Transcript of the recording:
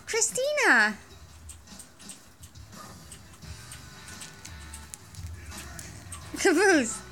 Christina! Caboose!